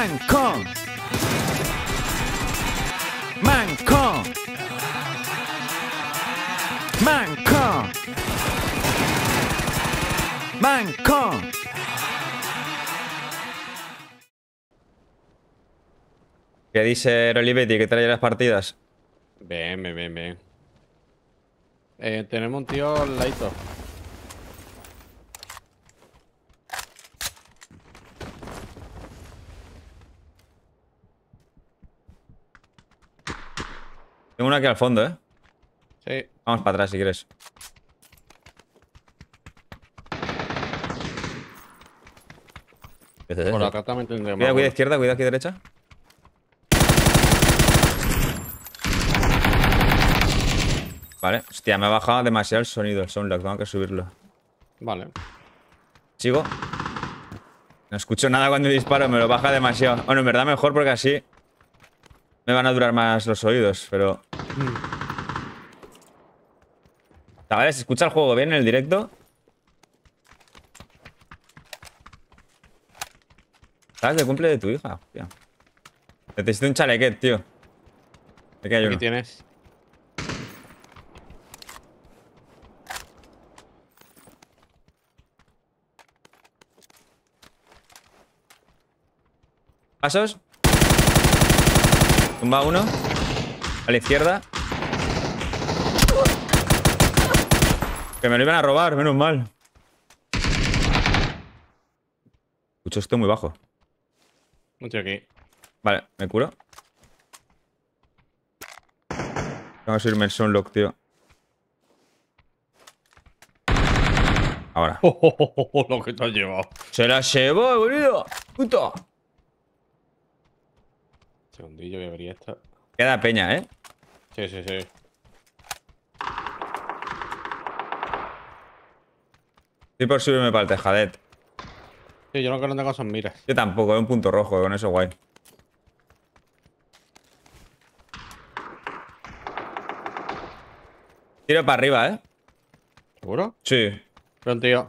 Manco. Manco. Manco. Manco. ¿Qué dice Olivetti que trae las partidas? Bien, bien, bien, bien. Eh, tenemos un tío al Tengo uno aquí al fondo, ¿eh? Sí. Vamos para atrás si quieres. Por acá también tendremos. Cuidado, cuidado izquierda, cuidado aquí derecha. Vale. Hostia, me ha bajado demasiado el sonido, el soundlock. Tengo que subirlo. Vale. Sigo. No escucho nada cuando disparo, me lo baja demasiado. Bueno, en verdad mejor porque así me van a durar más los oídos, pero... Chavales, ¿se escucha el juego bien en el directo? ¿Sabes de cumple de tu hija? Hostia. Necesito un chalequet, tío. Aquí hay Aquí uno. tienes. Pasos. Tumba uno. A la izquierda. Que me lo iban a robar, menos mal. Escucho esto muy bajo. Tío aquí. Vale, me curo. Tengo que subirme el soundlock, tío. Ahora. Lo que te has llevado. ¡Se la llevó, boludo! ¡Puto! Segundillo, voy a abrir esta. Queda peña, ¿eh? Sí, sí, sí. Estoy por subirme para el tejadet. Sí, yo lo que no tengo son miras. Yo tampoco, es un punto rojo, con eso guay. Tiro para arriba, ¿eh? ¿Seguro? Sí. Un tío.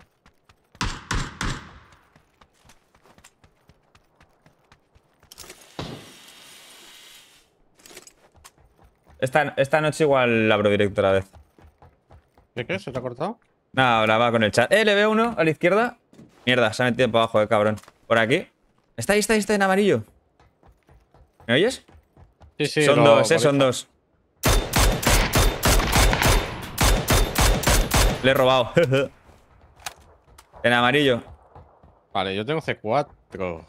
Esta, esta noche igual la abro directo otra vez. ¿De qué? ¿Se te ha cortado? Nada, ahora va con el chat. Eh, le veo uno a la izquierda. Mierda, se ha metido para abajo, eh, cabrón. Por aquí. Está ahí, está ahí, está en amarillo. ¿Me oyes? Sí, sí. son dos, eh, son dos. Le he robado. en amarillo. Vale, yo tengo C4.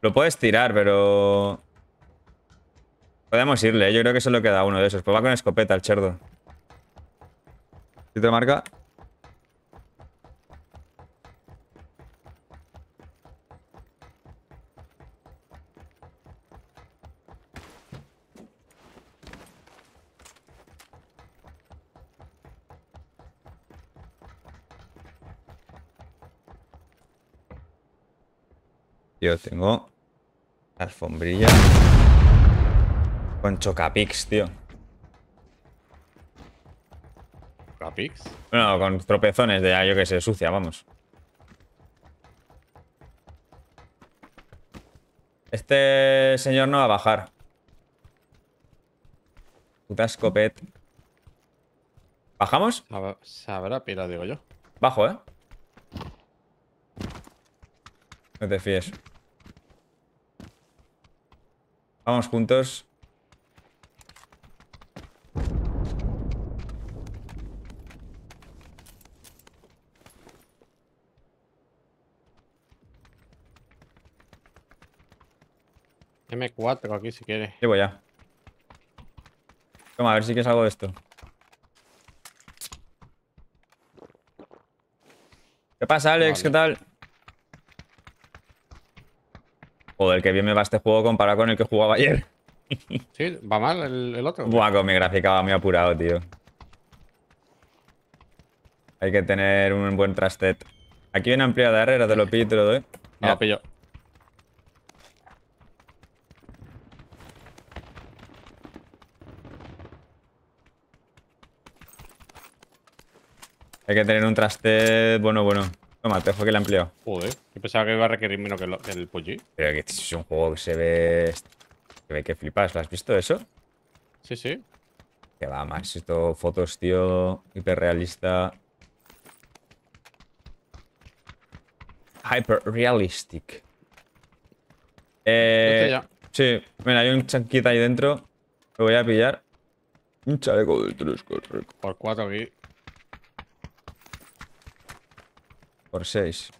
Lo puedes tirar, pero... Podemos irle, yo creo que solo queda uno de esos. Pues va con escopeta el cerdo. ¿Sí te marca? Yo tengo alfombrilla con chocapix, tío. Rapix. Bueno, con tropezones de, ah, yo que sé, sucia, vamos. Este señor no va a bajar. Puta escopet. ¿Bajamos? Sab- Sabrá pira, digo yo. Bajo, ¿eh? No te fíes. Vamos juntos. M4 aquí si quieres. Llevo ya. Toma, a ver si quieres algo de esto. ¿Qué pasa, Alex? Vale. ¿Qué tal? Joder, que bien me va este juego comparado con el que jugaba ayer. Sí, va mal el, el otro. Buah, con mi gráfica va muy apurado, tío. Hay que tener un buen trastet. Aquí viene ampliado de Herrera, te lo pillo y te lo doy. No, lo pillo. Hay que tener un trastet bueno, bueno. Toma, te dejo que le he ampliado. Joder, yo pensaba que iba a requerir menos que, lo- que el Pudgy. Pero que es un juego que se ve. Se ve que flipas. ¿Lo has visto eso? Sí, sí. Que va, más. Esto, fotos, tío. Hiperrealista. Hyper realistic. Eh, sí, mira, hay un chanquita ahí dentro. Lo voy a pillar. Un chaleco de tres correcto. Por cuatro aquí. Por seis.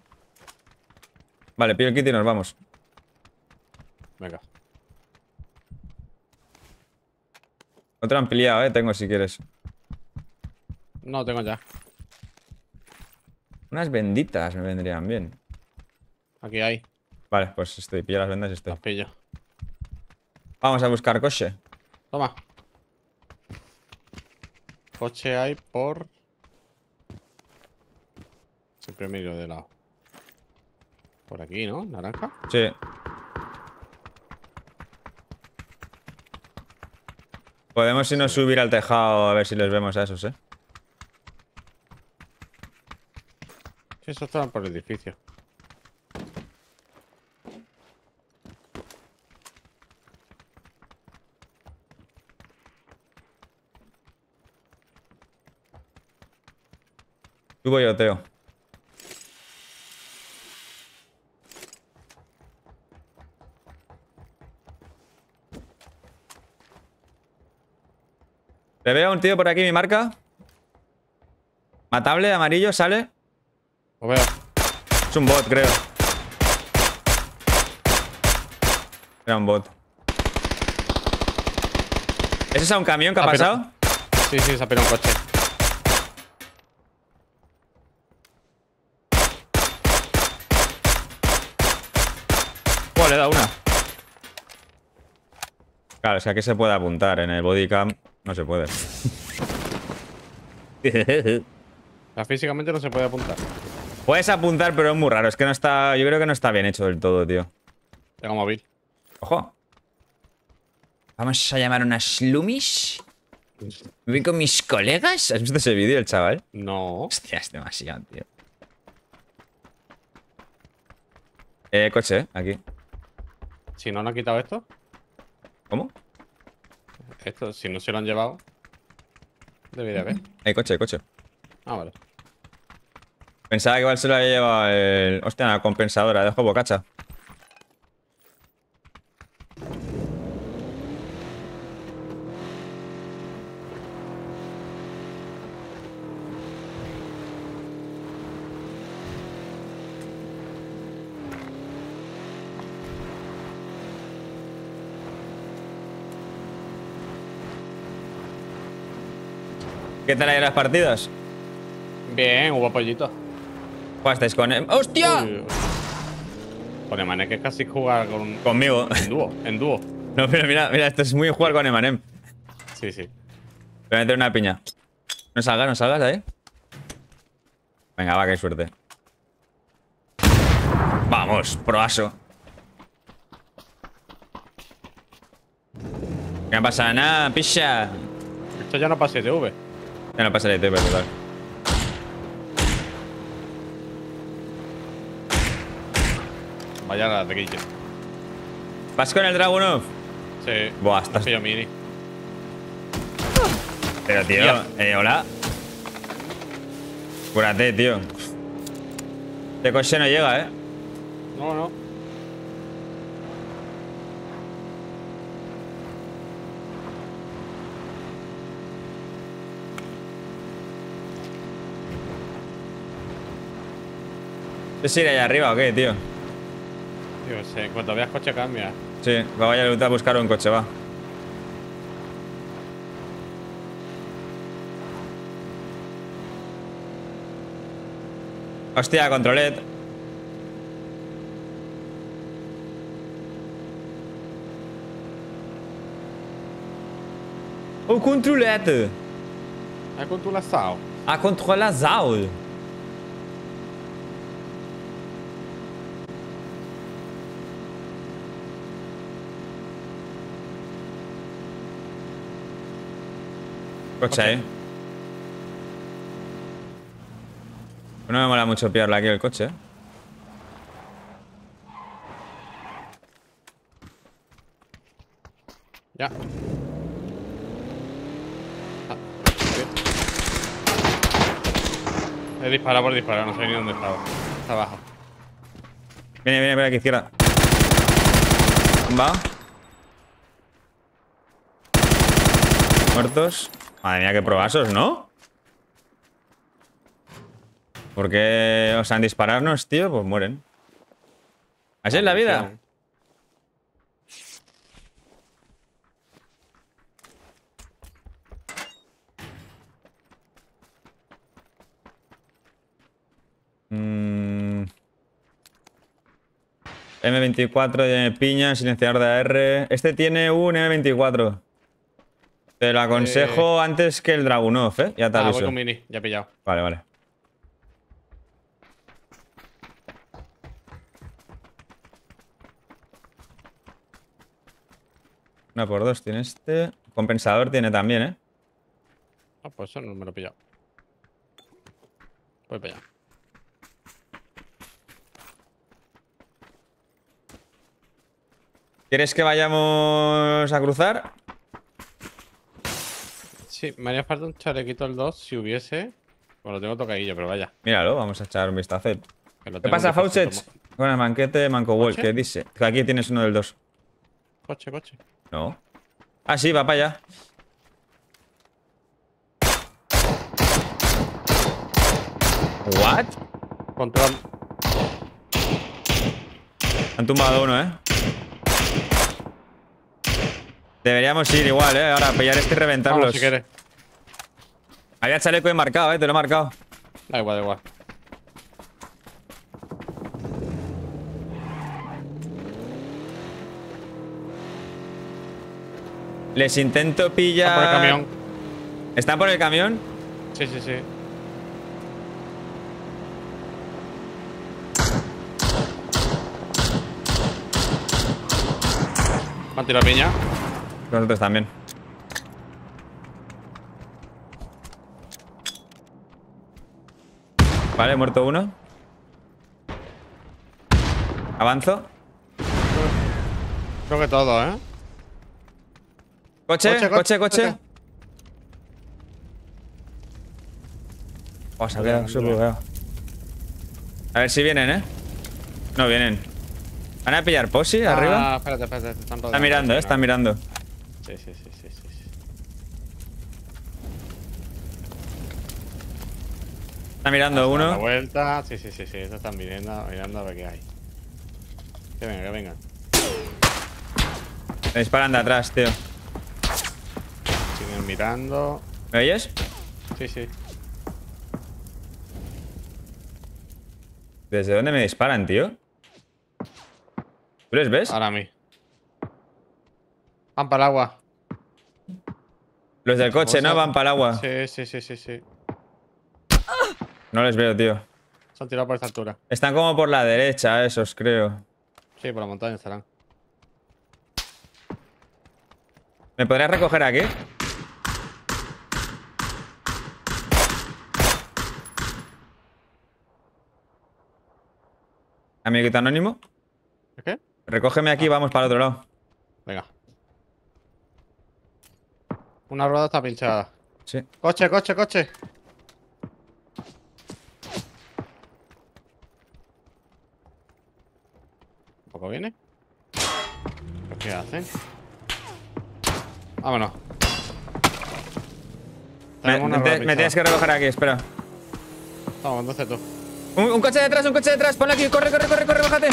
Vale, pillo el kit y nos vamos. Venga. Otro ampliado, eh. Tengo si quieres. No, tengo ya. Unas benditas me vendrían bien. Aquí hay. Vale, pues estoy. Pillo las vendas y estoy. Las pillo. Vamos a buscar coche. Toma. Coche hay por... Siempre miro de lado. Por aquí, ¿no? Naranja. Sí. Podemos irnos subir al tejado a ver si les vemos a esos, eh. Sí, eso estaban por el edificio. Subo yo, Teo. Le veo a un tío por aquí, mi marca. Matable, amarillo, sale. Lo veo. Es un bot, creo. Era un bot. ¿Ese es a un camión que ha pasado? Sí, sí, se ha pirado un coche. Oh, le he dado una. Claro, es que aquí se puede apuntar. En el bodycam no se puede. Físicamente no se puede apuntar. Puedes apuntar, pero es muy raro. Es que no está. Yo creo que no está bien hecho del todo, tío. Tengo móvil. Ojo. Vamos a llamar unas Lumis. Voy con mis colegas. ¿Has visto ese vídeo, el chaval? No. Hostia, es demasiado, tío. Eh, coche, aquí. Si no, no han quitado esto. ¿Cómo? Esto, si no se lo han llevado. Debe de haber. Eh, coche, coche. Ah, vale. Pensaba que igual se lo había llevado el. Hostia, la compensadora. Dejo bocacha. ¿Qué tal ahí las partidas? Bien, hubo pollito. ¿Jugasteis con él? ¡Hostia! Uy. Con Emanek es casi jugar con. Conmigo. En dúo, en dúo. No, pero mira, mira, esto es muy jugar con Emanem. Sí, sí. Voy a meter una piña. No salgas, no salgas ahí. Venga, va, que hay suerte. Vamos, proaso. Que no pasa nada, picha. Esto ya no pasa TV. Ya no pasa de TV, total. Vaya ladrillo. ¿Vas con el Dragunov? Sí. Buah, estás- Pillo mini. Pero, tío, eh, hola. Cúrate, tío. Este coche no llega, eh. No, no. ¿Es ir allá arriba o qué, tío? Yo sé, en cuanto veas coche cambia. Sí, va, vaya a a buscar un coche, va. Hostia, controlet. O controlete. Hai con tu l'assato. A controla Coche ahí. No me mola mucho pillarle aquí el coche, ¿eh? Ya. Ah. He disparado por disparar, no sé ni dónde estaba. Está abajo. Viene, viene por aquí, izquierda. Va. Muertos. Madre mía, qué probasos, ¿no? ¿Por qué osan dispararnos, tío? Pues mueren. Así es la vida. Mm. M24 de piña, silenciador de AR. Este tiene un M24. Te lo aconsejo antes que el Dragunov, ¿eh? Ya te Ah, voy aviso. con mini, ya he pillado. Vale, vale. Una por dos tiene este. Compensador tiene también, ¿eh? Ah, pues eso no me lo he pillado. Voy para allá. ¿Quieres que vayamos a cruzar? Sí, me haría falta un chalequito el 2 si hubiese. Bueno, lo tengo tocadillo, pero vaya. Míralo, vamos a echar un vistazo. ¿Qué pasa, un depósito Faucet? Con el manquete Manco Wall. ¿qué dice? Aquí tienes uno del 2. mo- Coche, coche. No. Ah, sí, va para allá. ¿What? Control. Han tumbado uno, ¿eh? Deberíamos ir igual, ¿eh? Ahora, pillar este y reventarlos. Vamos, si quieres. Había chaleco y marcado, ¿eh? Te lo he marcado. Da igual, da igual. Les intento pillar... Está por el camión. ¿Están por el camión? Sí, sí, sí. Tirado piña. Nosotros también. Vale, muerto uno. Avanzo. Creo que todo, ¿eh? Coche, Coche, coche, coche, coche. Oh, se ha quedado súper bugueado. A ver si vienen, ¿eh? No vienen. ¿Van a pillar posi arriba? Ah, espérate, espérate. te Están Está mirando, ¿eh? Está mirando. Sí, sí, sí, sí, sí. Está mirando Da La uno. vuelta. Sí, sí, sí, sí. Estos están mirando, mirando a ver qué hay. Que venga, que venga. Me disparan de atrás, tío. Siguen mirando. ¿Me oyes? Sí, sí. ¿Desde dónde me disparan, tío? ¿Tú les ves? Ahora a mí. Van para el agua. Los del coche, ¿no? Van para el agua. Sí, sí, sí, sí, sí. No les veo, tío. Se han tirado por esta altura. Están como por la derecha, esos, creo. Sí, por la montaña estarán. ¿Me podrías recoger aquí? Amiguito anónimo. ¿Es qué? Recógeme aquí, vamos para el otro lado. Venga. Una rueda está pinchada. Sí. Coche, coche, coche. ¿Un poco viene? ¿Pero ¿Qué hacen? Vámonos. Me, Tenemos una me te- rueda me tienes que recoger aquí, espera. Vamos, entonces tú. Un, un coche detrás, un coche detrás. Ponle aquí, corre, corre, corre, corre, bájate.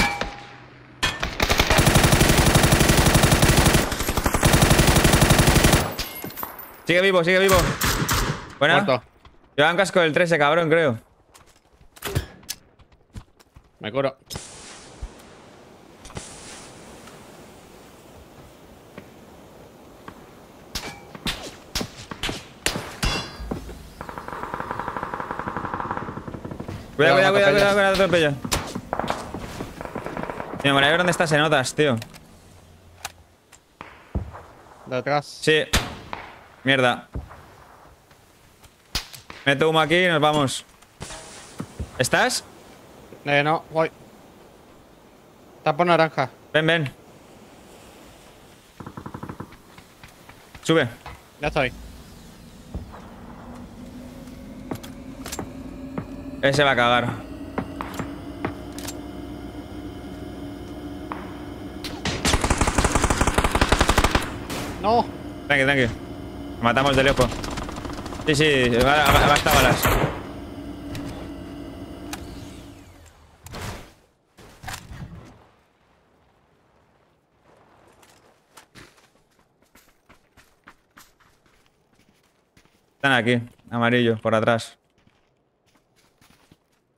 Sigue vivo, sigue vivo. Buena. Muerto. Lleva un casco del 13, cabrón, creo. Me curo. Cuidado, cuidado, Cuidado, cuidado, cuidado, atropella. Me mola ver dónde estás en notas, tío. Detrás. Sí. Mierda. Meto humo aquí y nos vamos. ¿Estás? Eh, no, voy. Está por naranja. Ven, ven. Sube. Ya estoy. Ese va a cagar. No. Tranqui, tranqui. Matamos de lejos. Sí, sí, basta balas. Están aquí, amarillo, por atrás.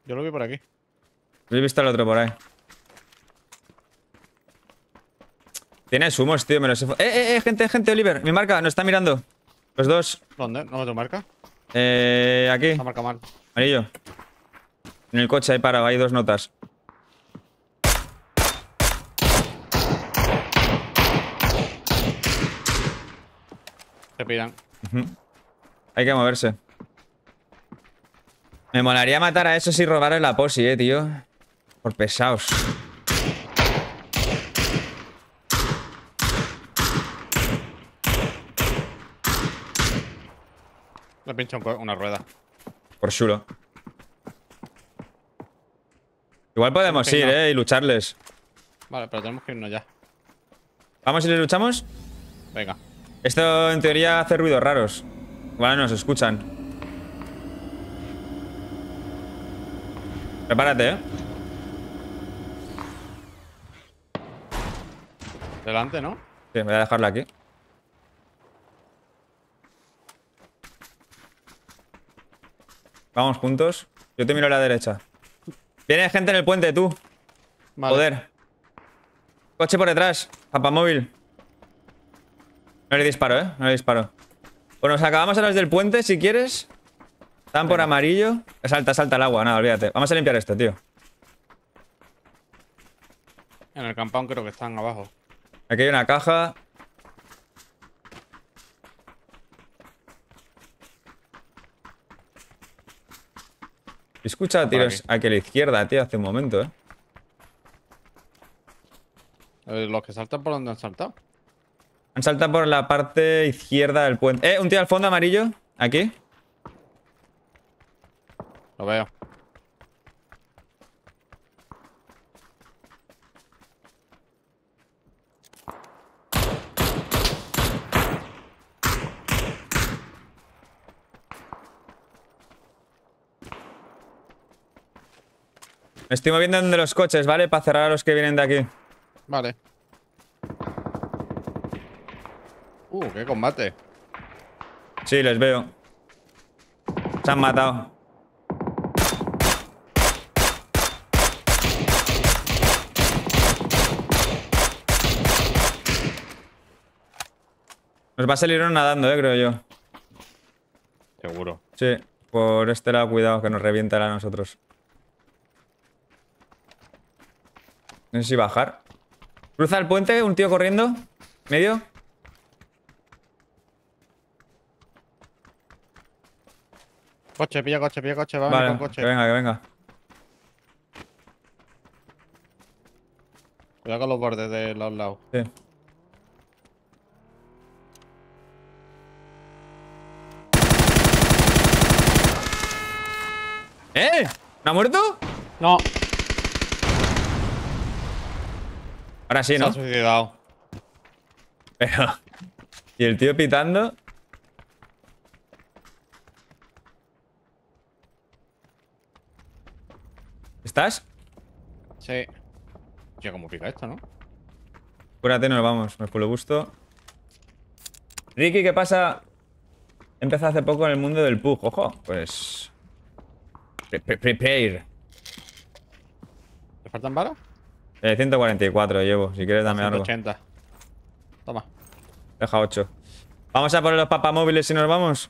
Yo lo vi por aquí. He visto al otro por ahí. Tiene humos, tío, me los he... ¡Eh, eh, eh! Gente, gente, Oliver, mi marca, nos está mirando. Los dos. ¿Dónde? ¿No tu marca? Eh, aquí, La marca mal. amarillo. En el coche ahí parado, hay dos notas. Te pidan. Hay que moverse. Me molaría matar a esos y robarle la posi, eh, tío. Por pesados. Le pincho una rueda. Por chulo. Igual podemos ir, eh, y lucharles. Vale, pero tenemos que irnos ya. ¿Vamos y les luchamos? Venga. Esto en teoría hace ruidos raros. Igual no nos escuchan. Prepárate, eh. Delante, ¿no? Sí, voy a dejarla aquí. Vamos juntos. Yo te miro a la derecha. Viene gente en el puente, tú. Vale. Joder. Coche por detrás. Papamóvil. No le disparo, ¿eh? No le disparo. Bueno, nos acabamos a los del puente, si quieres. Están por amarillo. Salta, salta el agua. Nada, olvídate. Vamos a limpiar esto, tío. En el campón creo que están abajo. Aquí hay una caja. He escuchado Por tiros aquí. a la izquierda, tío, hace un momento, ¿eh? Eh, Los que saltan por donde han saltado. Han saltado por la parte izquierda del puente. ¡Eh! Un tío al fondo amarillo. Aquí. Lo veo. Me estoy moviendo de los coches, ¿vale? Para cerrar a los que vienen de aquí. Vale. Uh, qué combate. Sí, les veo. Se han matado. Nos va a salir uno nadando, eh, creo yo. Seguro. Sí, por este lado, cuidado, que nos revientan a nosotros. No sé si bajar. Cruza el puente, un tío corriendo. Medio. Coche, pilla coche, pilla coche, va a Vale, venir con coche. que venga, que venga. Cuidado con los bordes de los lados. Sí. ¿Eh? ¿No ha muerto? No, Ahora sí, se ¿no? ha suicidado. Pero... Y el tío pitando... ¿Estás? Sí. Tío, cómo pica esto, ¿no? Cúrate, nos vamos. Me lo gusto. Ricky, ¿qué pasa? Empezó hace poco en el mundo del PUG. Ojo, pues... Pre- pre- Prepare. ¿Te faltan balas? Eh, 144 llevo. Si quieres, dame algo. 180. Toma. Deja 8. Vamos a poner los papamóviles y nos vamos.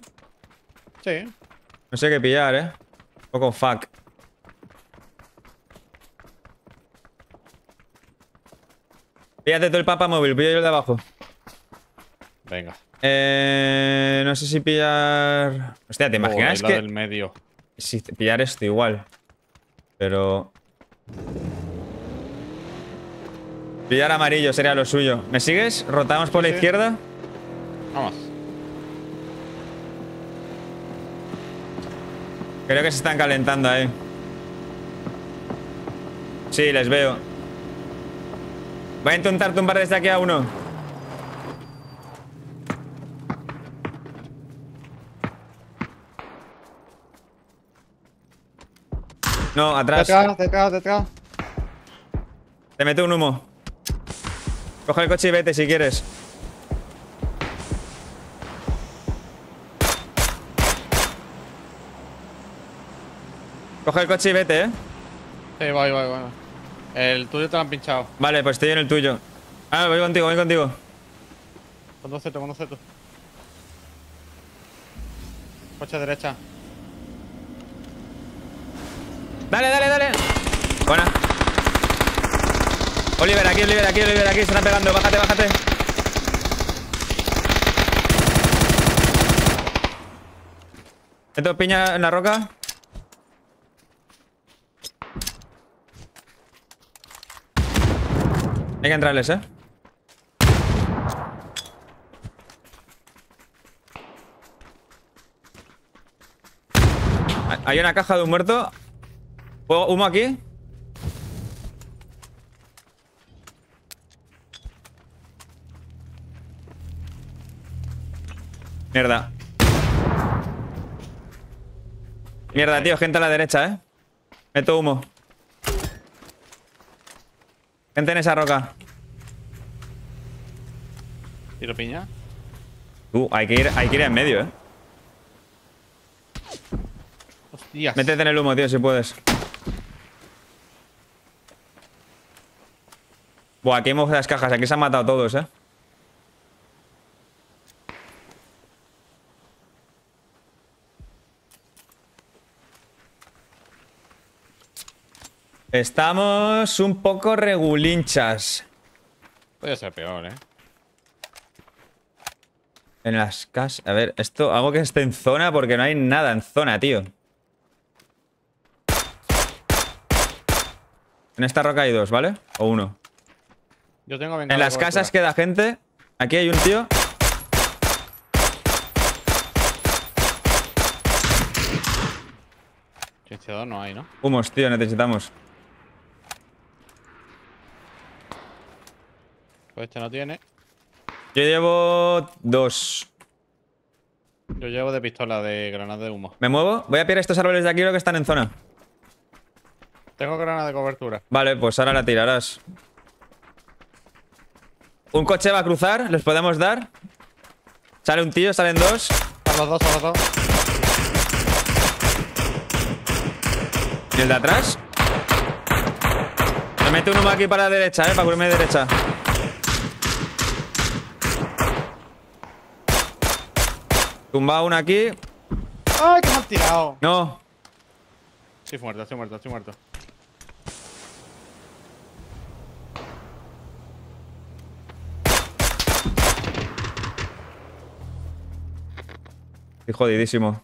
Sí. No sé qué pillar, eh. Un poco fuck. Píllate tú el papamóvil, pillo yo el de abajo. Venga. Eh, no sé si pillar. Hostia, ¿te imaginas la que. del medio. Si te- pillar esto igual. Pero... Pillar amarillo sería lo suyo. ¿Me sigues? Rotamos por la Sí. izquierda. Vamos. Creo que se están calentando ahí. Sí, les veo. Voy a intentar tumbar desde aquí a uno. No, atrás. Detrás, detrás, detrás. Te mete un humo. Coge el coche y vete si quieres. Coge el coche y vete, ¿eh? Sí, voy, voy, voy. El tuyo te lo han pinchado. Vale, pues estoy en el tuyo. Ah, voy contigo, voy contigo. Conduce tú, conduce tú. Coche derecha. Dale, dale, dale. Buena. Oliver, aquí, Oliver, aquí, Oliver, aquí. Se están pegando. Bájate, bájate. Meto piña en la roca. Hay que entrarles, ¿eh? Hay una caja de un muerto. ¿Fuego- ¿Humo aquí? Mierda. Mierda, tío. Gente a la derecha, ¿eh? Meto humo. Gente en esa roca. Tiro piña. Uh, hay que ir, hay que ir en medio, ¿eh? Hostias. Métete en el humo, tío, si puedes. Buah, aquí hemos las cajas. Aquí se han matado todos, ¿eh? Estamos un poco regulinchas. Puede ser peor, eh. En las casas. A ver, esto hago que esté en zona porque no hay nada en zona, tío. En esta roca hay dos, ¿vale? O uno. Yo tengo En las casas queda gente. Aquí hay un tío. Silenciador no hay, ¿no? Humos, tío, necesitamos. Pues este no tiene. Yo llevo dos. Yo llevo de pistola de granada de humo. ¿Me muevo? Voy a pillar estos árboles de aquí, creo que están en zona. Tengo granada de cobertura. Vale, pues ahora la tirarás. Un coche va a cruzar, les podemos dar. Sale un tío, salen dos. A los dos, a los dos. ¿Y el de atrás? Me mete un humo aquí para la derecha, eh, para cubrirme de derecha. Tumba uno aquí. ¡Ay, que me han tirado! No. Estoy muerto, estoy muerto, estoy muerto. Estoy jodidísimo.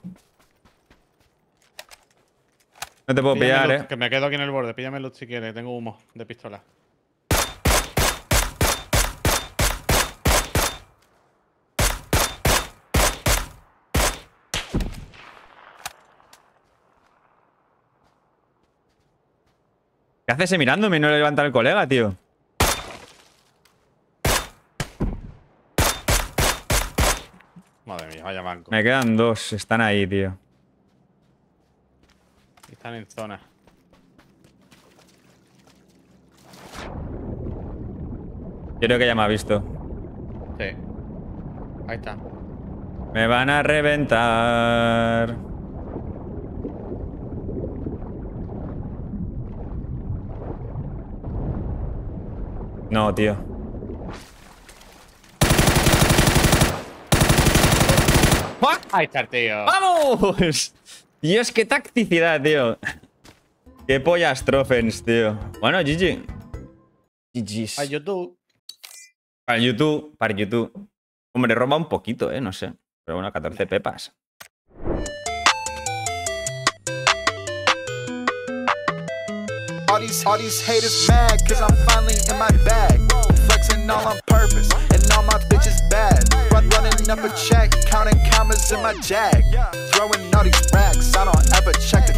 No te puedo Píllame pillar, loot, eh. Que me quedo aquí en el borde. Píllame loot si quieres. Tengo humo de pistola. ¿Qué haces mirándome y no le levanta el colega, tío? Madre mía, vaya banco. Me quedan dos. Están ahí, tío. Están en zona. Yo creo que ya me ha visto. Sí. Ahí está. Me van a reventar. No, tío. ¡Fuck! Ahí está el tío. ¡Vamos! Dios, qué tacticidad, tío. Qué pollas Trophens, tío. Bueno, GG. GG's. A YouTube. Para YouTube, para YouTube. Hombre, roba un poquito, eh, no sé. Pero bueno, 14 pepas. All these, all these haters mad, cause I'm finally in my bag. Flexing all on purpose, and all my bitches bad. Run, running up a check, counting commas in my jag. Throwing all these racks, I don't ever check